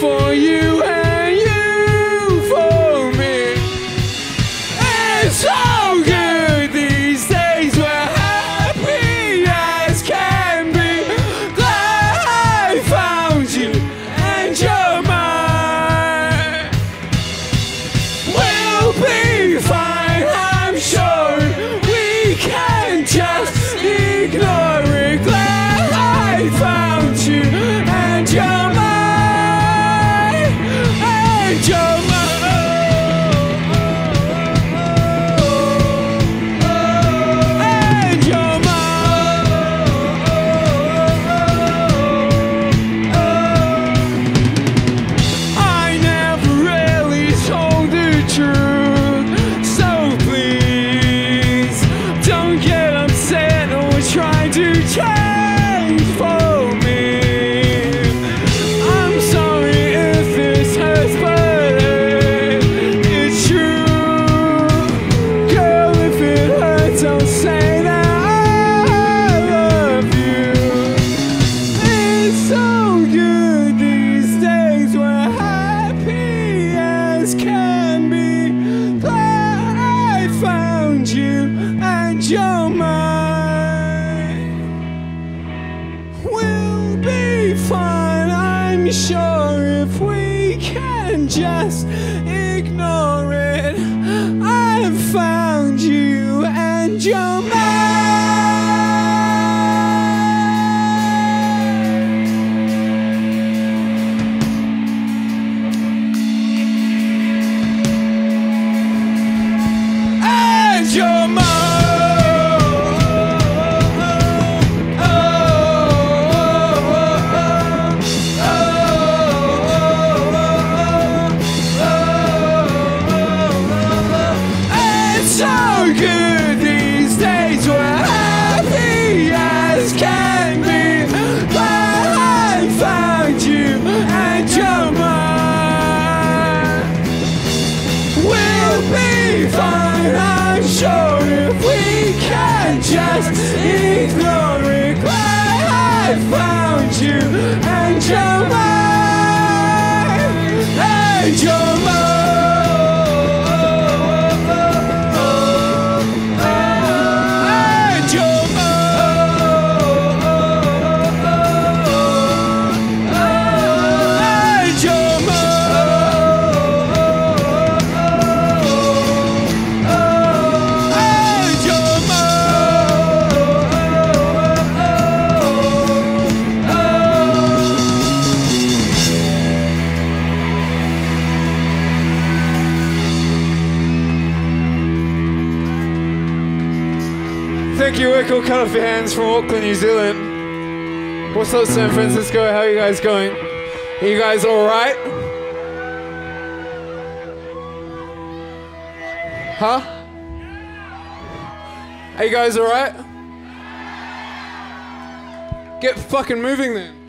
for you. Sure, if we can just ignore it. And we can just ignore it. I found you and you're Thank you, called Cut Off Your Hands from Auckland, New Zealand. What's up, San Francisco? How are you guys going? Are you guys alright? Huh? Are you guys alright? Get fucking moving then.